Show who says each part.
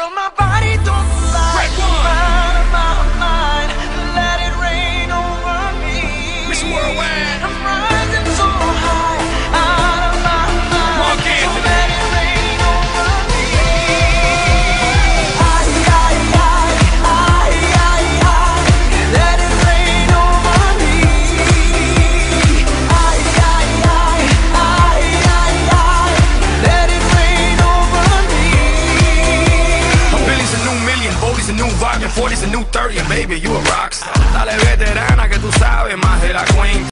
Speaker 1: Girl, my body don't lie.
Speaker 2: Break.
Speaker 1: Out of my mind, let it rain over me.
Speaker 2: Miss Worldwide. a new Glock, and 40s, a new 30, baby, you a rockstar. Dale veterana que tú sabes,